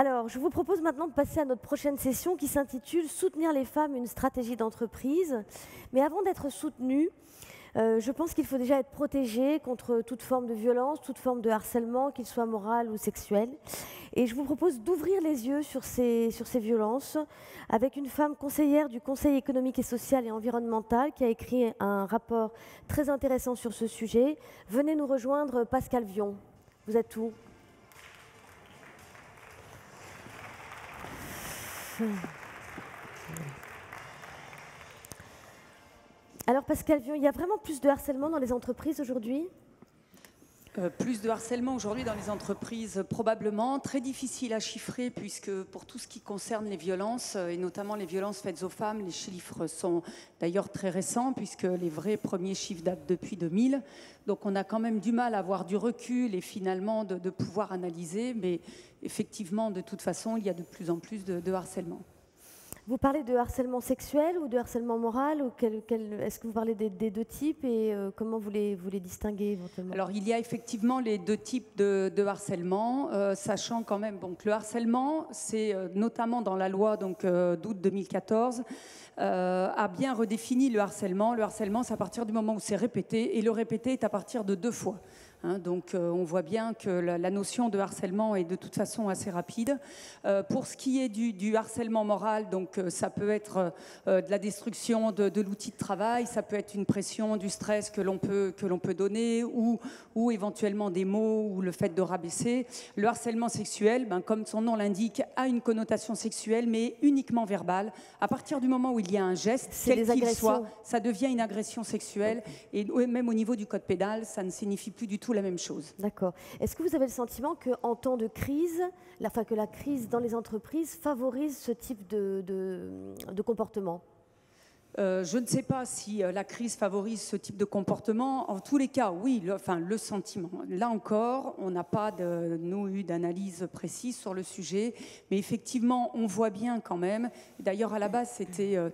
Alors, je vous propose maintenant de passer à notre prochaine session qui s'intitule Soutenir les femmes, une stratégie d'entreprise. Mais avant d'être soutenue, euh, je pense qu'il faut déjà être protégé contre toute forme de violence, toute forme de harcèlement, qu'il soit moral ou sexuel. Et je vous propose d'ouvrir les yeux sur ces, violences avec une femme conseillère du Conseil économique et social et environnemental qui a écrit un rapport très intéressant sur ce sujet. Venez nous rejoindre, Pascal Vion. Vous êtes où? Alors Pascal Vion, il y a vraiment plus de harcèlement dans les entreprises aujourd'hui? Euh, plus de harcèlement aujourd'hui dans les entreprises, probablement. Très difficile à chiffrer, puisque pour tout ce qui concerne les violences, euh, et notamment les violences faites aux femmes, les chiffres sont d'ailleurs très récents, puisque les vrais premiers chiffres datent depuis 2000. Donc on a quand même du mal à avoir du recul et finalement de, pouvoir analyser. Mais effectivement, de toute façon, il y a de plus en plus de harcèlement. Vous parlez de harcèlement sexuel ou de harcèlement moral Est-ce que vous parlez des, deux types et euh, comment vous les, vous les distinguez éventuellement? Alors il y a effectivement les deux types de, harcèlement, euh, sachant quand même donc le harcèlement, c'est euh, notamment dans la loi donc d'août 2014 a bien redéfini le harcèlement. Le harcèlement, c'est à partir du moment où c'est répété et le répété est à partir de deux fois. Hein, donc euh, on voit bien que la, notion de harcèlement est de toute façon assez rapide. Euh, pour ce qui est du, harcèlement moral, donc euh, ça peut être de la destruction de, l'outil de travail, ça peut être une pression, du stress que l'on peut, que l'on peut donner, ou, ou éventuellement des mots, ou le fait de rabaisser. Le harcèlement sexuel, ben, comme son nom l'indique, a une connotation sexuelle, mais uniquement verbale. À partir du moment où il y a un geste, quel qu'il soit, ça devient une agression sexuelle. Et même au niveau du code pénal, ça ne signifie plus du tout la même chose. D'accord. Est-ce que vous avez le sentiment qu'en temps de crise, la, que la crise dans les entreprises favorise ce type de, de, comportement? Euh, je ne sais pas si euh, la crise favorise ce type de comportement. En tous les cas, oui, le, enfin, le sentiment. Là encore, on n'a pas de, nous eu d'analyse précise sur le sujet, mais effectivement, on voit bien quand même. D'ailleurs, à la base, c'était euh,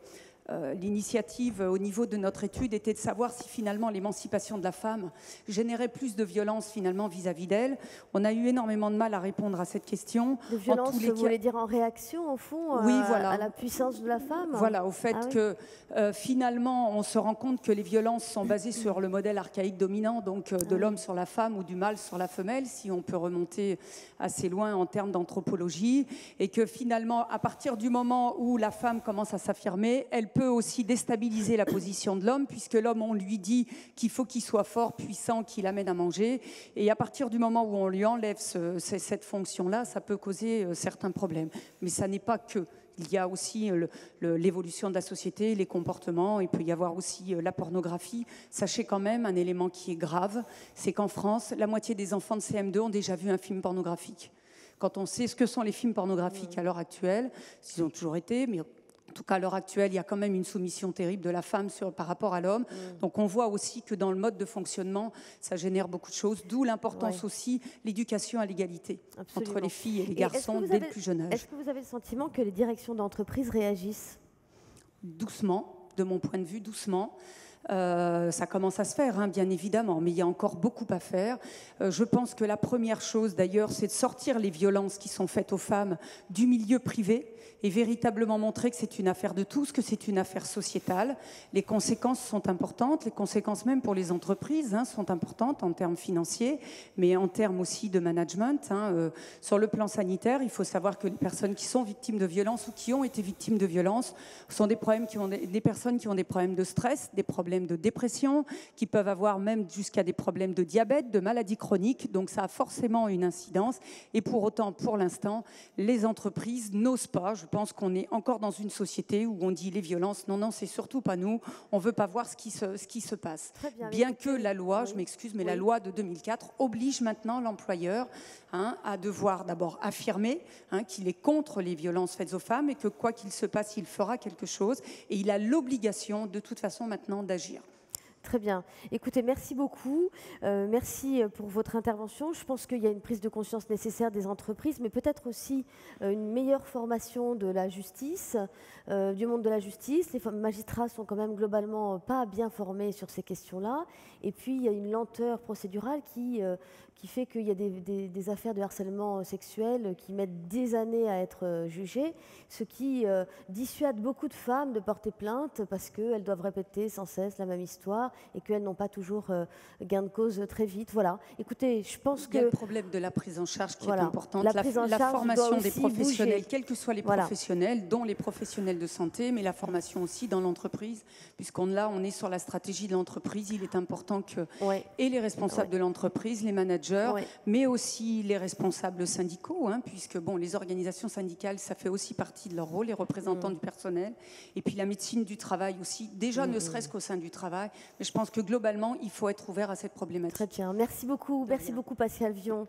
euh, l'initiative au niveau de notre étude était de savoir si finalement l'émancipation de la femme générait plus de violence finalement vis-à-vis d'elle. On a eu énormément de mal à répondre à cette question. De violence, vous voulez dire en réaction au fond oui, à, voilà. à la puissance de la femme Voilà, au fait ah que euh, finalement on se rend compte que les violences sont basées sur le modèle archaïque dominant, donc euh, de ah l'homme sur la femme ou du mâle sur la femelle, si on peut remonter assez loin en termes d'anthropologie, et que finalement à partir du moment où la femme commence à s'affirmer, elle peut aussi déstabiliser la position de l'homme, puisque l'homme, on lui dit qu'il faut qu'il soit fort, puissant, qu'il amène à manger. Et à partir du moment où on lui enlève cette fonction-là, ça peut causer euh, certains problèmes. Mais ça n'est pas que. Il y a aussi euh, l'évolution de la société, les comportements, il peut y avoir aussi euh, la pornographie. Sachez quand même un élément qui est grave, c'est qu'en France, la moitié des enfants de CM2 ont déjà vu un film pornographique. Quand on sait ce que sont les films pornographiques à l'heure actuelle, ils ont toujours été, mais tout cas à l'heure actuelle, il y a quand même une soumission terrible de la femme par rapport à l'homme. Mm. Donc on voit aussi que dans le mode de fonctionnement, ça génère beaucoup de choses, d'où l'importance aussi l'éducation à l'égalité entre les filles et les garçons dès le plus jeune âge. Est-ce que vous avez le sentiment que les directions d'entreprise réagissent? Doucement, de mon point de vue, doucement. Euh, ça commence à se faire, hein, bien évidemment, mais il y a encore beaucoup à faire. Euh, je pense que la première chose, d'ailleurs, c'est de sortir les violences qui sont faites aux femmes du milieu privé et véritablement montrer que c'est une affaire de tous, que c'est une affaire sociétale. Les conséquences sont importantes, les conséquences même pour les entreprises hein, sont importantes en termes financiers, mais en termes aussi de management. Hein, euh, sur le plan sanitaire, il faut savoir que les personnes qui sont victimes de violences ou qui ont été victimes de violences sont des, problèmes qui ont des, personnes qui ont des problèmes de stress, des problèmes de dépression, qui peuvent avoir même jusqu'à des problèmes de diabète, de maladies chroniques. Donc ça a forcément une incidence. Et pour autant, pour l'instant, les entreprises n'osent pas, je pense qu'on est encore dans une société où on dit les violences. Non, non, c'est surtout pas nous. On veut pas voir ce qui se, ce qui se passe. Bien, que la loi, je m'excuse, mais la loi de 2004 oblige maintenant l'employeur hein, à devoir d'abord affirmer hein, qu'il est contre les violences faites aux femmes et que quoi qu'il se passe, il fera quelque chose. Et il a l'obligation de toute façon maintenant d'agir d'agir. Très bien. Écoutez, merci beaucoup. Euh, merci pour votre intervention. Je pense qu'il y a une prise de conscience nécessaire des entreprises, mais peut-être aussi euh, une meilleure formation de la justice, euh, du monde de la justice. Les magistrats sont quand même globalement pas bien formés sur ces questions-là. Et puis, il y a une lenteur procédurale qui, qui fait qu'il y a des, affaires de harcèlement sexuel qui mettent des années à être jugées, ce qui dissuade beaucoup de femmes de porter plainte parce qu'elles doivent répéter sans cesse la même histoire et qu'elles n'ont pas toujours euh, gain de cause très vite. Voilà. Écoutez, je pense que... Il y a le problème de la prise en charge qui est importante. La, la, formation des professionnels, quels que soient les professionnels, dont les professionnels de santé, mais la formation aussi dans l'entreprise, puisqu'on là, on est sur la stratégie de l'entreprise. Il est important que et les responsables de l'entreprise, les managers, mais aussi les responsables syndicaux, hein, puisque bon, les organisations syndicales, ça fait aussi partie de leur rôle, les représentants mm. du personnel, et puis la médecine du travail aussi, déjà mm, ne mm. serait-ce qu'au sein du travail, je pense que globalement, il faut être ouvert à cette problématique. Très bien. Merci beaucoup. Merci beaucoup, Pascal Vion.